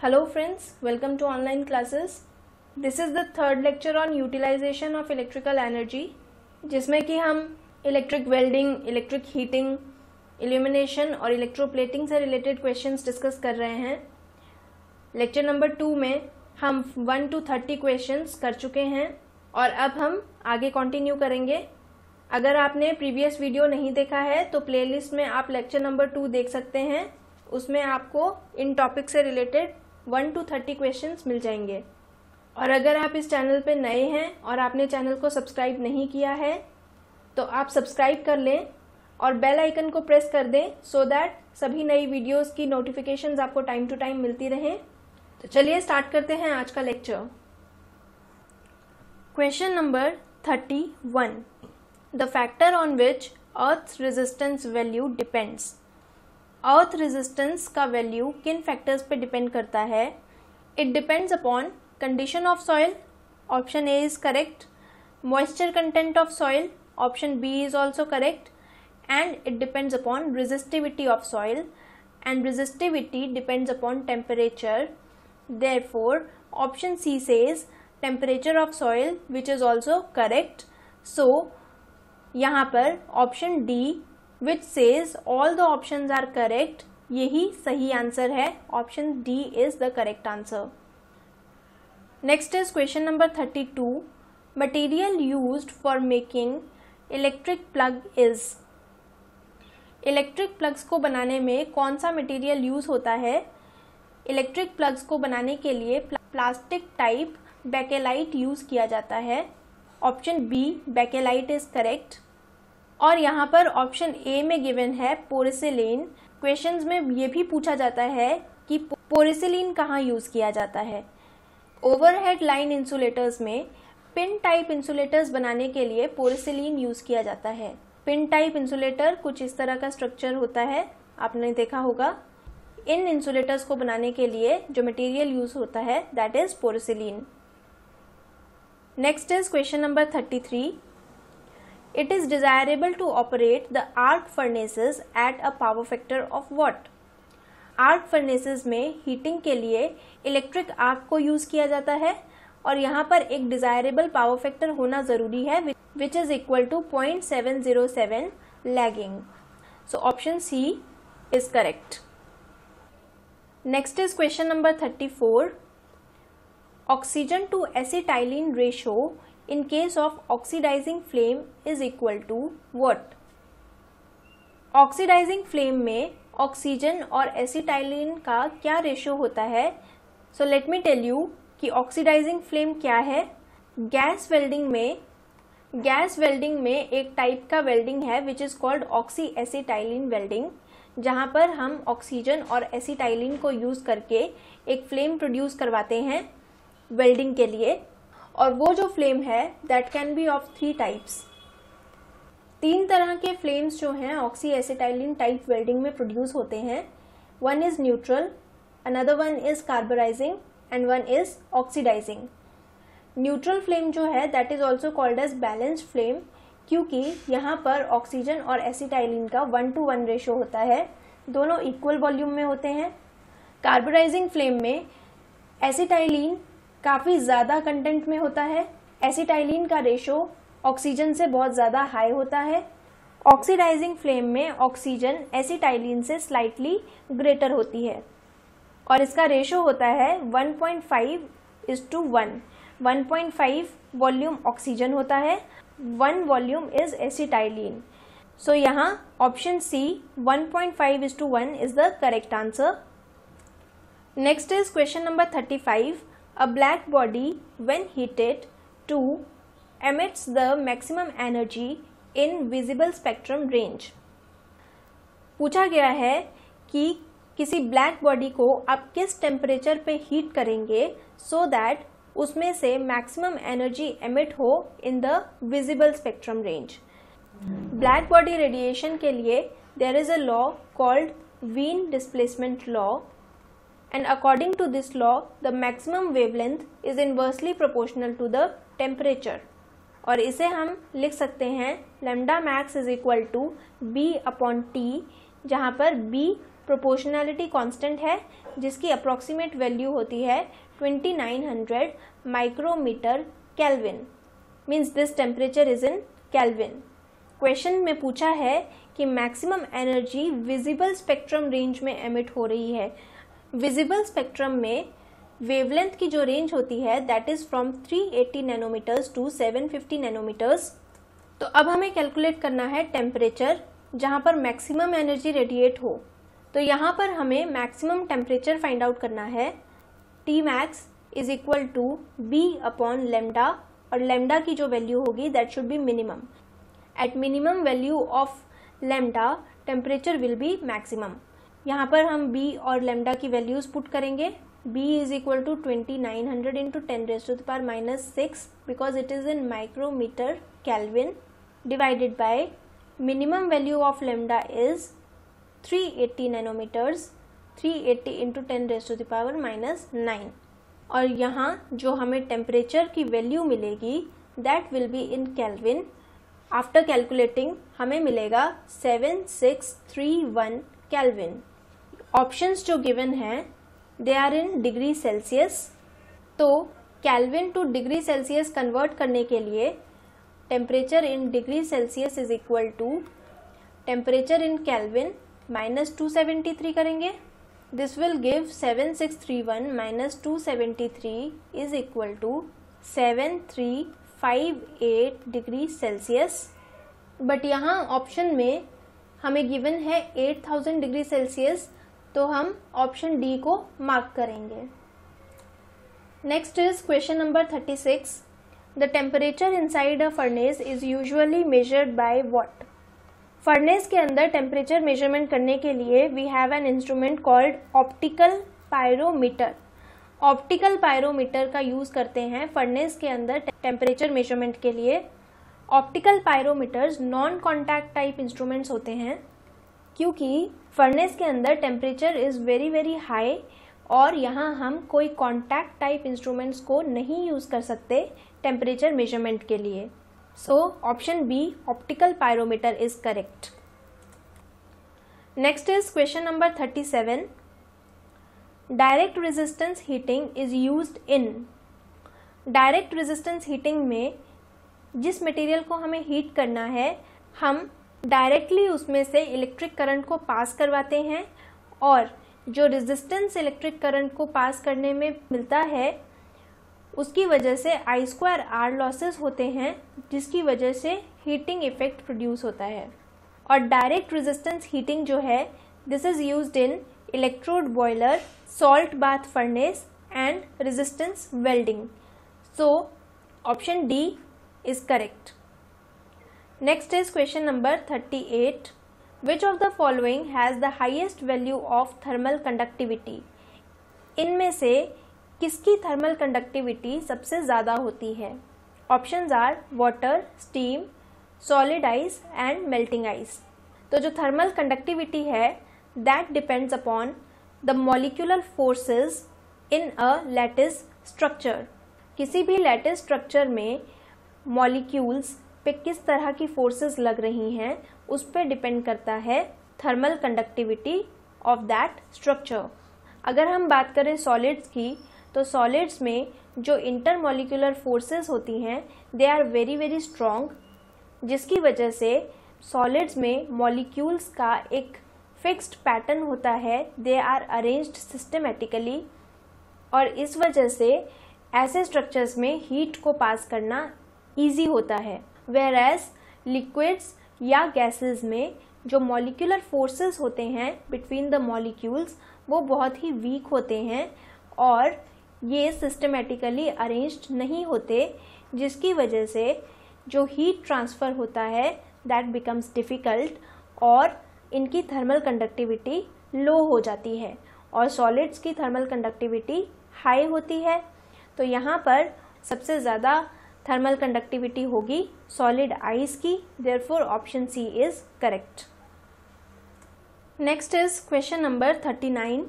Hello friends, welcome to online classes. This is the third lecture on utilization of electrical energy जिसमें कि हम electric welding electric heating illumination और electroplating से related questions discuss कर रहे हैं। Lecture number two में हम वन टू थर्टी क्वेश्चंस कर चुके हैं और अब हम आगे कंटिन्यू करेंगे। अगर आपने प्रीवियस वीडियो नहीं देखा है तो प्लेलिस्ट में आप लेक्चर नंबर टू देख सकते हैं। उसमें आपको इन टॉपिक से related one to thirty question मिल जाएँगे। और अगर आप इस चैनल पे नए हैं और आपने चैनल को सब्सक्राइब नहीं किया है तो आप सब्सक्राइब कर लें और बेल आइकन को प्रेस कर दें सो so दैट सभी नई वीडियोस की नोटिफिकेशंस आपको टाइम टू टाइम मिलती रहें। तो चलिए स्टार्ट करते हैं आज का lecture question number thirty one the factor on which earth resistance value depends earth resistance का वैल्यू किन फैक्टर्स पे डिपेंड करता है? It depends upon condition of soil option A is correct moisture content of soil option B is also correct and it depends upon resistivity of soil and resistivity depends upon temperature therefore, option c says temperature of soil, which is also correct. So, यहाँ पर option D which says all the options are correct यही सही answer है। Option D is the correct answer next is question number thirty two material use for making electric plug is electric plugs को बनाने में कौन सा material use होता है? इलेक्ट्रिक प्लग्स को बनाने के लिए प्लास्टिक टाइप बैकेलाइट यूज़ किया जाता है। Option B bakelite is correct और यहाँ पर ऑप्शन ए में गिवन है पोरिसिलिन क्वेश्चंस में ये भी पूछा जाता है कि पोरिसिलिन कहाँ यूज़ किया जाता है? ओवरहेड लाइन इंसुलेटर्स में पिन टाइप इंसुलेटर्स बनाने के लिए पोरिसिलिन यूज़ किया जाता है. पिन टाइप इंसुलेटर कुछ इस तरह का स्ट्रक्चर होता है. आपने देखा होगा. इन इंसुलेटर्स को बनाने के लिए जो मटेरियल यूज़ होता है that is porcelain next is question number thirty three it is desirable to operate the arc furnaces at a power factor of what? Arc furnaces में हीटिंग के लिए इलेक्ट्रिक आर्क को यूज़ किया जाता है और यहाँ पर एक डिजायरेबल पावर फैक्टर होना ज़रूरी है which is equal to point seven zero seven lagging so option C is correct next is question number thirty four oxygen to acetylene ratio in case of oxidizing flame is equal to what? Oxidizing flame में oxygen और acetylene का क्या ratio होता है? So let me tell you कि oxidising flame क्या है? Gas welding में गैस वेल्डिंग में एक टाइप का वेल्डिंग है which is called oxy acetylene welding जहाँ पर हम ऑक्सीजन और एसिटाइलिन को यूज़ करके एक फ्लेम प्रोड्यूस करवाते हैं वेल्डिंग के लिए। और वो जो फ्लेम है that can be of three types तीन तरह के फ्लेम्स जो हैं ऑक्सी एसिटाइलिन टाइप वेल्डिंग में प्रोड्यूस होते हैं। One is neutral another one is carburizing and one is oxidizing neutral flame जो है that is also called as balanced flame क्योंकि यहाँ पर ऑक्सीजन और एसिटाइलिन का वन टू वन रेशो होता है। दोनों इक्वल वॉल्यूम में होते हैं। कार्बोराइजिंग फ्लेम में एसिटाइलिन काफ़ी ज़्यादा कंटेंट में होता है। एसिटाइलिन का रेशो ऑक्सीजन से बहुत ज़्यादा हाई होता है। ऑक्सीडाइजिंग फ्लेम में ऑक्सीजन एसिटाइलिन से स्लाइटली ग्रेटर होती है। और इसका रेशो होता है 1.5 point five is to one one point five volume oxygen होता है। One volume is acetylene so यहाँ option C 1.5 point five is to one is the correct answer next is question number thirty five A black body, when heated to emits the maximum energy in visible spectrum range. पूछा गया है कि किसी black body को आप किस temperature पे heat करेंगे सो so दैट उसमें से मैक्सिमम एनर्जी एमिट हो in the visible spectrum range black body radiation के लिए there is a law called Wien displacement law and according to this law, the maximum wavelength is inversely proportional to the temperature. और इसे हम लिख सकते हैं lambda max is equal to B upon T जहाँ पर बी प्रोपोर्शनैलिटी कांस्टेंट है, जिसकी अप्रॉक्सीमेट वैल्यू होती है 2900 micrometer kelvin means this temperature is in kelvin question में पूछा है कि maximum energy visible spectrum range में एमिट हो रही है। विजिबल स्पेक्ट्रम में वेवलेंथ की जो रेंज होती है that is from 380 nanometers to 750 nanometers तो अब हमें कैलकुलेट करना है टेम्परेचर जहाँ पर मैक्सिमम एनर्जी रेडिएट हो। तो यहाँ पर हमें मैक्सिमम टेम्परेचर फाइंड आउट करना है। T max is equal to B upon lambda और लेमडा की जो वैल्यू होगी that should be minimum at minimum value of lambda temperature will be maximum यहाँ पर हम बी और लेमडा की वैल्यूज़ पुट करेंगे। B is equal to twenty nine hundred into ten raised पर minus six because it is in micrometer kelvin divided by minimum value of lambda is three eighty nanometers three eighty into ten raised power minus nine और यहाँ जो हमें temperature की value मिलेगी that will be in kelvin after calculating हमें मिलेगा seven six three one kelvin options जो given हैं they are in degree Celsius तो kelvin to degree Celsius convert करने के लिए temperature in degree Celsius is equal to temperature in kelvin minus two seventy three करेंगे. This will give seven six three one minus two seventy three is equal to seven three five eight degree Celsius but यहाँ option में हमें given है eight thousand degree Celsius तो हम option D को mark करेंगे। Next is question number thirty six the temperature inside a furnace is usually measured by what furnace के अंदर टेम्परेचर मेज़रमेंट करने के लिए we have an instrument called optical pyrometer optical pyrometer का use करते हैं फर्नेस के अंदर टेम्परेचर मेज़रमेंट के लिए। Optical pyrometers non contact type instruments होते हैं, क्योंकि फर्नेस के अंदर temperature is very very high और यहाँ हम कोई कॉन्टैक्ट टाइप इंस्ट्रूमेंट्स को नहीं यूज़ कर सकते टेम्परेचर मेज़रमेंट के लिए। So option B optical pyrometer is correct next is question number thirty seven direct resistance heating is use in direct resistance heating में जिस मटेरियल को हमें हीट करना है, हम डायरेक्टली उसमें से इलेक्ट्रिक करंट को पास करवाते हैं और जो रेजिस्टेंस इलेक्ट्रिक करंट को पास करने में मिलता है, उसकी वजह से आई स्क्वायर आर लॉसेस होते हैं, जिसकी वजह से हीटिंग इफ़ेक्ट प्रोड्यूस होता है। और डायरेक्ट रेजिस्टेंस हीटिंग जो है this is use in electrode boiler salt bath furnace and resistance welding so option D is correct Next is question number 38. Which of the following has the highest value of thermal conductivity? इनमें से किसकी thermal conductivity सबसे ज़्यादा होती है options are water steam solid ice and melting ice तो जो thermal conductivity है that depends upon the molecular forces in a lattice structure किसी भी लैटिस स्ट्रक्चर में मॉलिक्यूल्स पे किस तरह की फोर्सेस लग रही हैं, उस पर डिपेंड करता है thermal conductivity of that structure अगर हम बात करें सॉलिड्स की तो सॉलिड्स में जो इंटरमोलिकुलर फोर्सेस होती हैं they are very very strong जिसकी वजह से सॉलिड्स में मॉलिक्यूल्स का एक फिक्स्ड पैटर्न होता है दे आर अरेंज्ड सिस्टमेटिकली और इस वजह से ऐसे स्ट्रक्चर्स में हीट को पास करना ईजी होता है। वेर एज लिक्विड्स या गैसेस में जो मॉलिक्यूलर फोर्सेस होते हैं बिटवीन द मॉलिक्यूल्स वो बहुत ही वीक होते हैं और ये सिस्टमेटिकली अरेंज्ड नहीं होते, जिसकी वजह से जो हीट ट्रांसफ़र होता है दैट बिकम्स डिफ़िकल्ट और इनकी थर्मल कंडक्टिविटी लो हो जाती है और सॉलिड्स की थर्मल कंडक्टिविटी हाई होती है। तो यहाँ पर सबसे ज़्यादा थर्मल कंडक्टिविटी होगी सॉलिड आइस की therefore option C is correct next is question number thirty nine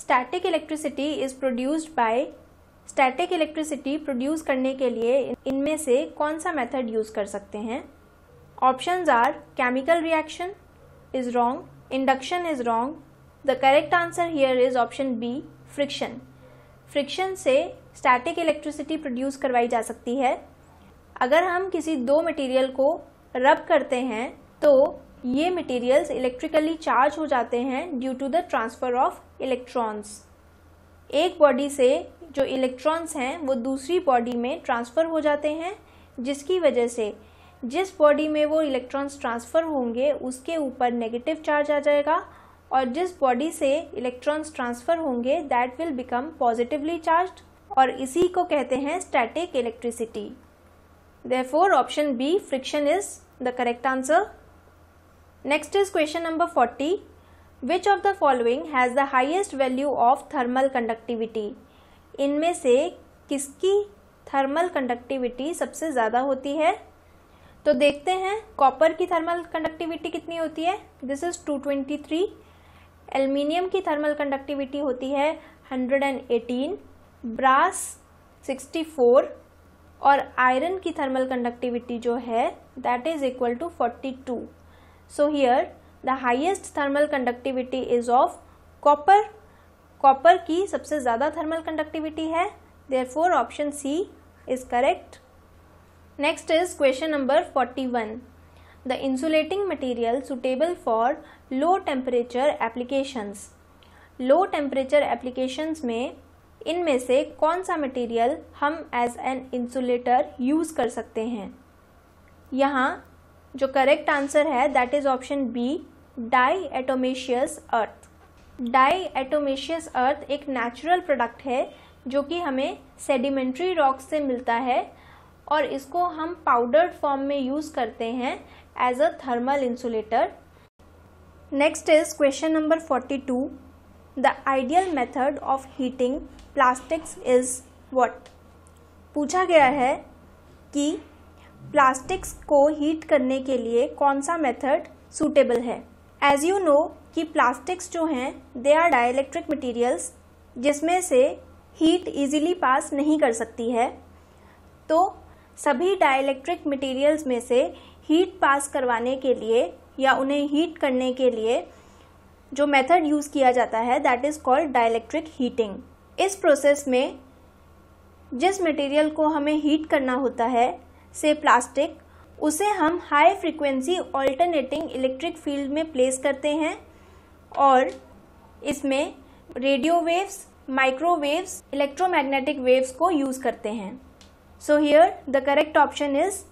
static electricity is produced by static electricity produce करने के लिए इनमें से कौन सा मेथड यूज़ कर सकते हैं? Options are chemical reaction is wrong induction is wrong the correct answer here is option B friction friction से स्टैटिक इलेक्ट्रिसिटी प्रोड्यूस करवाई जा सकती है। अगर हम किसी दो मटेरियल को रब करते हैं तो ये मटेरियल्स इलेक्ट्रिकली चार्ज हो जाते हैं due to the transfer of electrons एक बॉडी से जो इलेक्ट्रॉन्स हैं, वो दूसरी बॉडी में ट्रांसफ़र हो जाते हैं, जिसकी वजह से जिस बॉडी में वो इलेक्ट्रॉन्स ट्रांसफ़र होंगे, उसके ऊपर नेगेटिव चार्ज आ जाएगा और जिस बॉडी से इलेक्ट्रॉन्स ट्रांसफ़र होंगे that will become positively charge और इसी को कहते हैं static electricity therefore option B friction is the correct answer next is question number forty which of the following has the highest value of thermal conductivity इनमें से किसकी thermal conductivity सबसे ज़्यादा होती है? तो देखते हैं कॉपर की थर्मल कंडक्टिविटी कितनी होती है? दिस इज़ 223 एल्मीनियम की थर्मल कंडक्टिविटी होती है 118 ब्रास 64 और आयरन की थर्मल कंडक्टिविटी जो है that is equal to 42 so here the highest thermal conductivity is of copper copper की सबसे ज़्यादा थर्मल कंडक्टिविटी है therefore option C is correct next is question number forty one the insulating material suitable for low temperature applications low temperature applications में इनमें से कौन सा material हम एज एन इंसुलेटर यूज़ कर सकते हैं? यहाँ जो करेक्ट आंसर है that is option B diatomaceous earth diatomaceous earth एक नेचुरल प्रोडक्ट है, जो कि हमें सेडिमेंट्री रॉक से मिलता है और इसको हम पाउडर्ड फॉर्म में यूज़ करते हैं as a thermal insulator next is question number forty two the ideal method of heating plastics is what पूछा गया है कि प्लास्टिक्स को हीट करने के लिए कौन सा मेथड सूटेबल है? एज यू नो कि प्लास्टिक्स जो हैं दे आर डाइलेक्ट्रिक मटीरियल्स जिसमें से हीट इजीली पास नहीं कर सकती है। तो सभी डाइलेक्ट्रिक मटेरियल्स में से हीट पास करवाने के लिए या उन्हें हीट करने के लिए जो मेथड यूज़ किया जाता है that is called dielectric heating इस प्रोसेस में जिस मटेरियल को हमें हीट करना होता है, से प्लास्टिक उसे हम high frequency alternating electric field में प्लेस करते हैं और इसमें radio waves microwaves electromagnetic waves को यूज़ करते हैं. So here the correct option is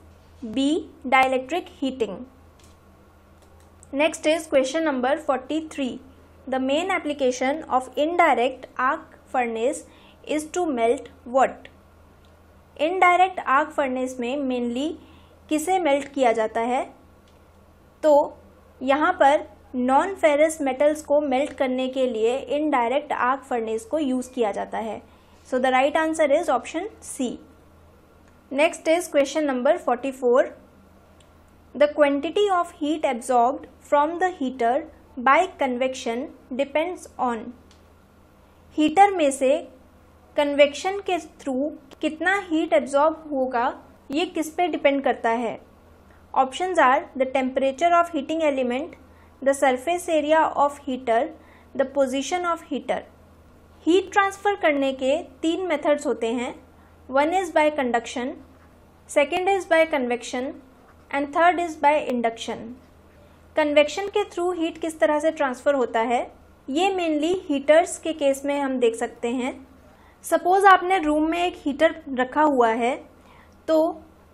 B dielectric heating next is question number forty three the main application of indirect arc furnace is to melt what indirect arc furnace में mainly किसे melt किया जाता है? तो यहाँ पर non ferrous metals को melt करने के लिए इनडायरेक्ट आग फर्नेस को यूज़ किया जाता है। So the right answer is option C next is question number forty four the quantity of heat absorbed from the heater by convection depends on heater में से convection के through कितना heat absorb होगा, ये किस पे डिपेंड करता है? Options are the temperature of heating element the surface area of heater the position of heater heat transfer करने के तीन मेथड्स होते हैं। One is by conduction second is by convection and third is by induction convection के through heat किस तरह से transfer होता है? ये मेनली हीटर्स के केस में हम देख सकते हैं। सपोज़ आपने रूम में एक हीटर रखा हुआ है तो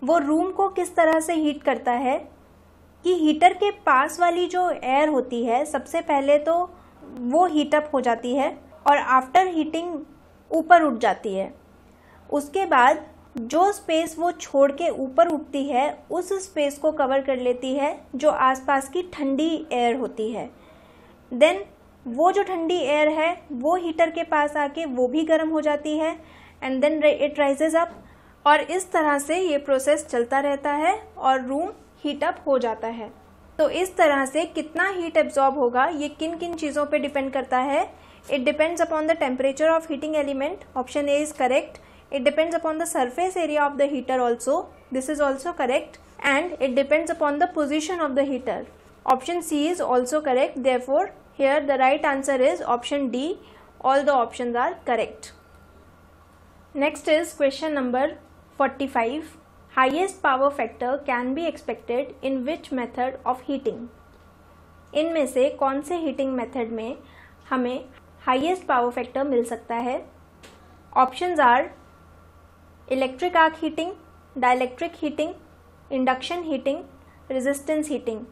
वो रूम को किस तरह से हीट करता है? कि हीटर के पास वाली जो एयर होती है, सबसे पहले तो वो हीटअप हो जाती है और आफ्टर हीटिंग ऊपर उठ जाती है। उसके बाद जो स्पेस वो छोड़ के ऊपर उठती है, उस स्पेस को कवर कर लेती है, जो आसपास की ठंडी एयर होती है। देन वो जो ठंडी एयर है, वो हीटर के पास आके वो भी गर्म हो जाती है and then it rises up और इस तरह से ये प्रोसेस चलता रहता है, और रूम हीट अप हो जाता है। तो इस तरह से कितना हीट एब्जॉर्ब होगा, ये किन किन चीज़ों पे डिपेंड करता है? It depends upon the temperature of heating element option A is correct it depends upon the surface area of the heater also this is also correct and it depends upon the position of the heater option C is also correct there here the right answer is option d all the options are correct next is question number 45 highest power factor can be expected in which method of heating इनमें से कौन से heating method में हमें highest power factor मिल सकता है options are electric arc heating dielectric heating induction heating resistance heating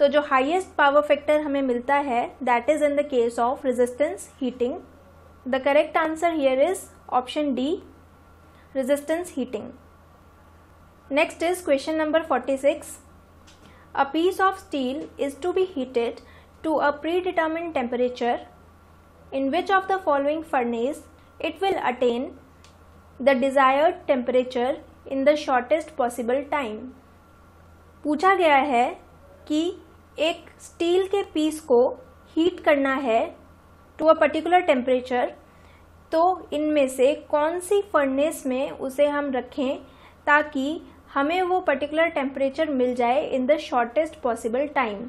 तो जो हाईएस्ट पावर फैक्टर हमें मिलता है that is in the case of resistance heating the correct answer here is option D resistance heating next is question number 46 a piece of steel is to be heated to a predetermined temperature. In which of the following furnace it will attain the desired temperature in the shortest possible time. पूछा गया है कि एक steel के piece को heat करना है to a particular temperature तो इनमें से कौन सी फर्नेस में उसे हम रखें ताकि हमें वो पर्टिकुलर टेम्परेचर मिल जाए in the shortest possible time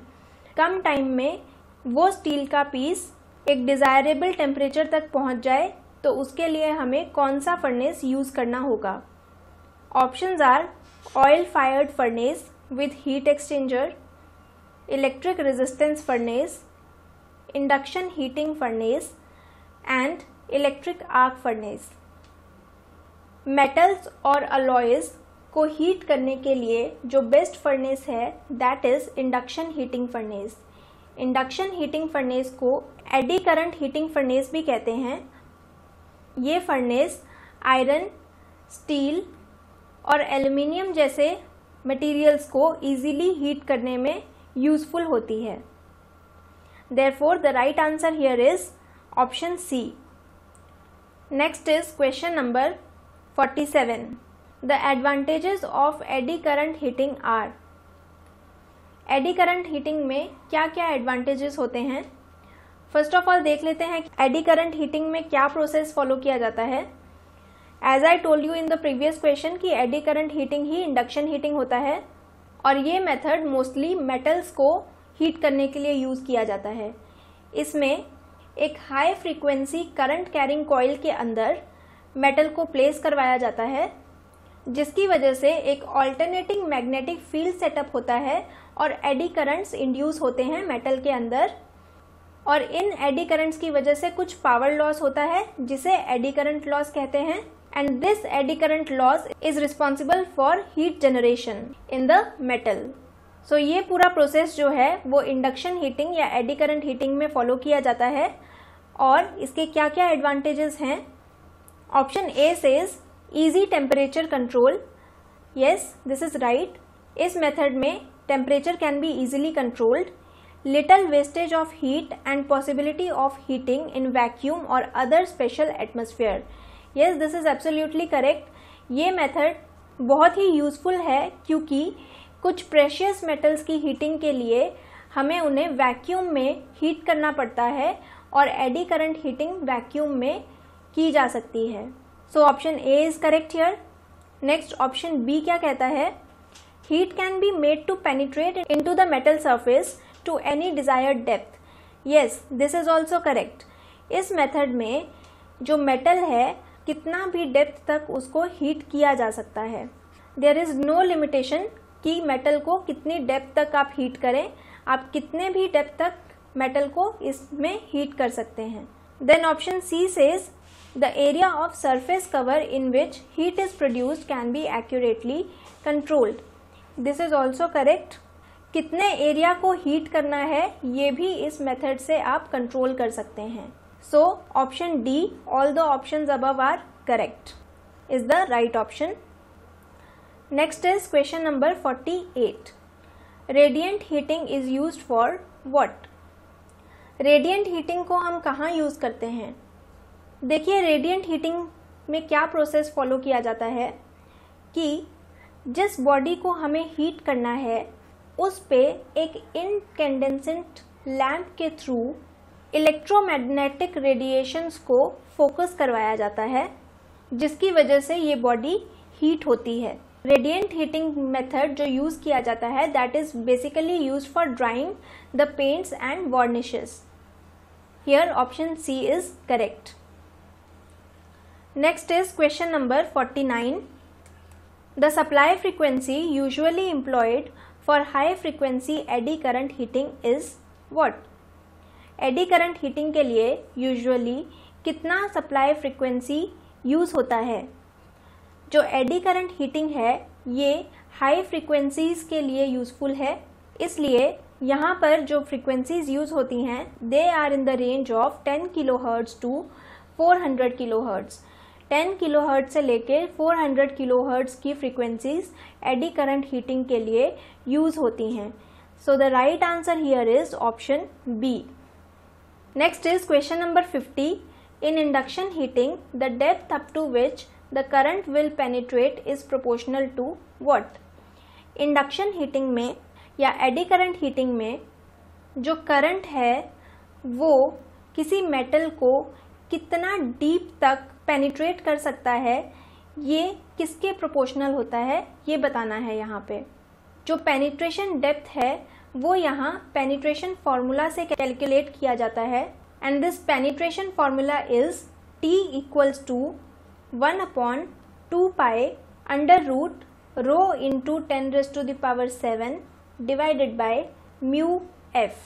come time में वो स्टील का पीस एक डिज़ायरेबल टेम्परेचर तक पहुँच जाए तो उसके लिए हमें कौन सा फर्नेस यूज़ करना होगा? Options are oil fired furnace with heat exchanger electric resistance furnace induction heating furnace and electric arc furnace metals और अलॉयज को हीट करने के लिए जो बेस्ट फर्नेस है that is induction heating furnace induction heating furnace को eddy current heating furnace भी कहते हैं। ये फर्नेस आयरन स्टील और एल्यूमिनियम जैसे मटेरियल्स को इजीली हीट करने में यूजफुल होती है। Therefore the right answer here is option C next is question number forty seven the advantages of eddy current heating are eddy current heating में क्या क्या एडवांटेजेस होते हैं? फ़र्स्ट ऑफ़ ऑल देख लेते हैं एडी करंट हीटिंग में क्या प्रोसेस फॉलो किया जाता है। As I told you in the previous question कि एडी करंट हीटिंग ही इंडक्शन हीटिंग होता है और ये मेथड मोस्टली मेटल्स को हीट करने के लिए यूज़ किया जाता है। इसमें एक high frequency current carrying coil के अंदर मेटल को प्लेस करवाया जाता है, जिसकी वजह से एक ऑल्टरनेटिंग मैग्नेटिक फ़ील्ड सेटअप होता है और एडी करंट्स इंड्यूस होते हैं मेटल के अंदर। और इन एडी करंट्स की वजह से कुछ पावर लॉस होता है, जिसे एडी करंट लॉस कहते हैं, and this eddy current loss is responsible for heat generation in the metal. सो ये पूरा प्रोसेस जो है, वो इंडक्शन हीटिंग या एडी करंट हीटिंग में फॉलो किया जाता है, और इसके क्या क्या एडवांटेजेस हैं? Option A says easy temperature control yes this is right इस मेथड में temperature can be easily controlled little wastage of heat and possibility of heating in vacuum और other special atmosphere yes this is absolutely correct ये method बहुत ही useful है क्योंकि कुछ precious metals की हीटिंग के लिए हमें उन्हें वैक्यूम में हीट करना पड़ता है और एडी करंट हीटिंग वैक्यूम में की जा सकती है। So option A is correct here next option B क्या कहता है? Heat can be made to penetrate into the metal surface to any desired depth yes this is also correct इस method में जो मेटल है, कितना भी डेप्थ तक उसको हीट किया जा सकता है। देयर इज़ नो लिमिटेशन कि मेटल को कितनी डेप्थ तक आप हीट करें। आप कितने भी डेप्थ तक मेटल को इसमें हीट कर सकते हैं। Then option C says the area of surface cover in which heat is produced can be accurately controlled this is also correct कितने एरिया को हीट करना है, ये भी इस मेथड से आप कंट्रोल कर सकते हैं। So option D all the option above are correct is the right option next is question number forty eight radiant heating is use for what radiant heating को हम कहाँ यूज़ करते हैं? देखिए रेडियंट हीटिंग में क्या प्रोसेस फॉलो किया जाता है कि जिस बॉडी को हमें हीट करना है उस पे एक इनकेंडेंसेंट लैम्प के थ्रू इलेक्ट्रोमैग्नेटिक रेडिएशंस को फोकस करवाया जाता है, जिसकी वजह से ये बॉडी हीट होती है रेडियंट हीटिंग मेथड जो यूज़ किया जाता है that is basically use for drying the paints and varnishes Here option C is correct. Next is question number 49. The supply frequency usually employed for high frequency, eddy current heating is what? Eddy current heating के लिए usually कितना supply frequency use होता है? जो eddy current heating है, ये high frequencies के लिए यूज़फुल है। इसलिए यहाँ पर जो फ्रीक्वेंसीज यूज़ होती हैं they are in the range of 10 kilo hertz to 400 kilo hertz 10 kilo hertz से लेके 400 किलो हर्ट्स की फ्रीक्वेंसीज एडी करंट हीटिंग के लिए यूज़ होती हैं। So the right answer here is option B next is question number 50 in induction heating the depth up to which the current will penetrate is proportional to what induction heating में या eddy current heating में जो current है, वो किसी metal को कितना deep तक पेनिट्रेट कर सकता है, ये किसके प्रोपोर्शनल होता है, ये बताना है यहाँ पे। जो पेनिट्रेशन डेप्थ है, वो यहाँ पेनिट्रेशन फॉर्मूला से कैलकुलेट किया जाता है। And this penetration formula is T equals to one upon two pi under root rho into ten raise to the power seven divided by mu F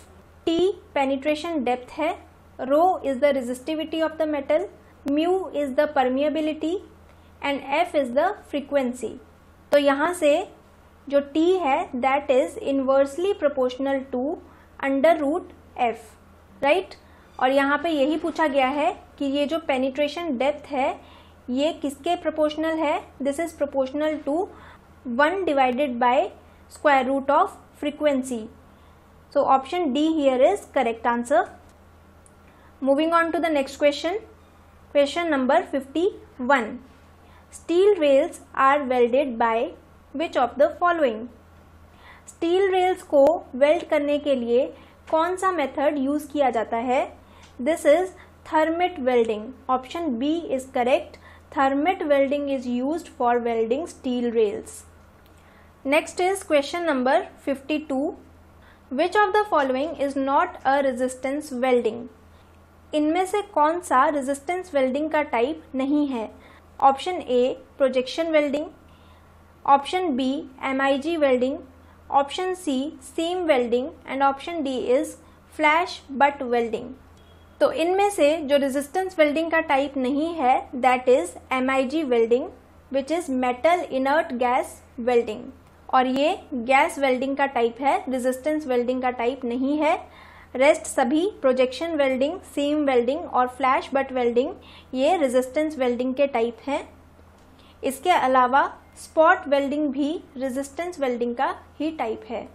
T penetration depth है rho is the resistivity of the metal mu is the permeability and F is the frequency तो यहाँ से जो T है that is inversely proportional to under root F right और यहाँ पे यही पूछा गया है कि ये जो पेनिट्रेशन डेप्थ है, ये किसके प्रोपोर्शनल है this is proportional to one divided by square root of frequency. So option D here is correct answer. Moving on to the next question. Question number fifty one steel rails are welded by which of the following steel rails को weld करने के लिए कौन सा method use किया जाता है? This is thermit welding option B is correct thermit welding is use for welding steel rails next is question number fifty two which of the following is not a resistance welding इनमें से कौन सा resistance welding का type नहीं है? Option A projection welding option B M welding option C seam welding and option D is flash butt welding तो इनमें से जो रेजिस्टेंस वेल्डिंग का टाइप नहीं है that is M I G welding which is metal inert gas welding और ये gas welding का टाइप है रेजिस्टेंस वेल्डिंग का टाइप नहीं है. रेस्ट सभी प्रोजेक्शन वेल्डिंग सीम वेल्डिंग और फ्लैश बट वेल्डिंग ये रेजिस्टेंस वेल्डिंग के टाइप हैं। इसके अलावा स्पॉट वेल्डिंग भी रेजिस्टेंस वेल्डिंग का ही टाइप है।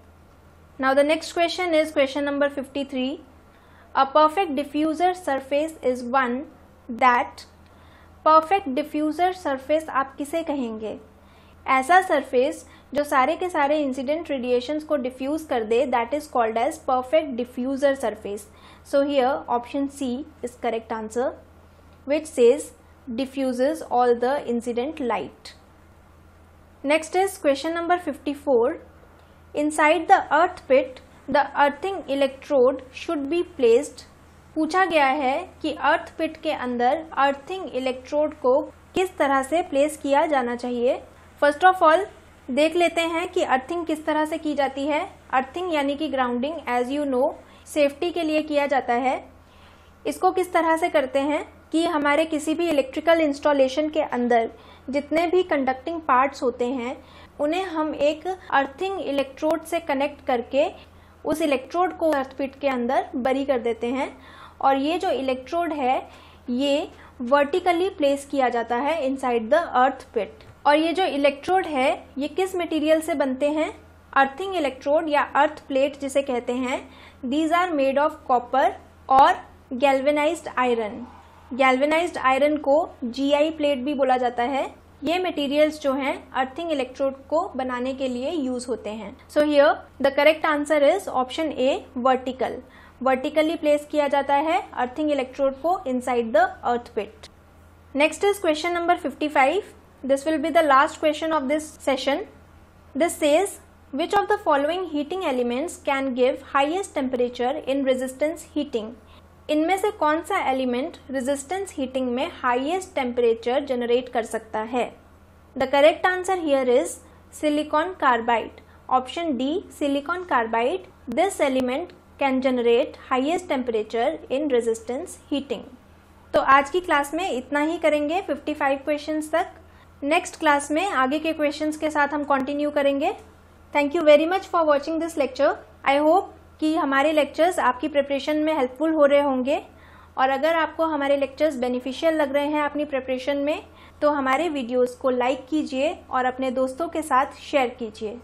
Now the next question is question number 53 a perfect diffuser surface is one that perfect diffuser surface आप किसे कहेंगे? ऐसा सरफेस जो सारे के सारे इंसिडेंट रेडिएशंस को डिफ्यूज कर दे that is called as perfect diffuser surface so here option C is correct answer which says diffuses all the incident light. Next is question number 54. Inside the earth pit, the earthing electrode should be placed. पूछा गया है कि earth pit के अंदर earthing electrode को किस तरह से प्लेस किया जाना चाहिए फ़र्स्ट ऑफ़ ऑल देख लेते हैं कि अर्थिंग किस तरह से की जाती है। अर्थिंग यानी कि grounding as you know safety के लिए किया जाता है। इसको किस तरह से करते हैं कि हमारे किसी भी इलेक्ट्रिकल इंस्टॉलेशन के अंदर जितने भी कंडक्टिंग पार्ट्स होते हैं, उन्हें हम एक अर्थिंग इलेक्ट्रोड से कनेक्ट करके उस इलेक्ट्रोड को अर्थपिट के अंदर बरी कर देते हैं। और ये जो इलेक्ट्रोड है, ये वर्टिकली प्लेस किया जाता है इनसाइड द अर्थ पिट और ये जो इलेक्ट्रोड है, ये किस मटेरियल से बनते हैं? अर्थिंग इलेक्ट्रोड या अर्थ प्लेट जिसे कहते हैं। These are made of copper और गैल्वेनाइज्ड आयरन गैल्वेनाइज्ड आयरन को जीआई प्लेट भी बोला जाता है। ये मटेरियल्स जो हैं अर्थिंग इलेक्ट्रोड को बनाने के लिए यूज़ होते हैं। So here the correct answer is option A vertical vertically place किया जाता है अर्थिंग इलेक्ट्रोड को inside the earth pit next is question number 55 This will be the last question of this session. This says, which of the following heating elements can give highest temperature in resistance heating? इनमें से कौन सा element resistance heating में highest temperature generate कर सकता है? The correct answer here is silicon carbide option D silicon carbide this element can generate highest temperature in resistance heating तो आज की क्लास में इतना ही करेंगे। 55 क्वेश्चंस तक। नेक्स्ट क्लास में आगे के क्वेश्चंस के साथ हम कंटिन्यू करेंगे। Thank you very much for watching this lecture I hope कि हमारे लेक्चर्स आपकी प्रिपरेशन में हेल्पफुल हो रहे होंगे। और अगर आपको हमारे लेक्चर्स बेनिफिशियल लग रहे हैं अपनी प्रिपरेशन में तो हमारे वीडियोस को लाइक कीजिए और अपने दोस्तों के साथ शेयर कीजिए।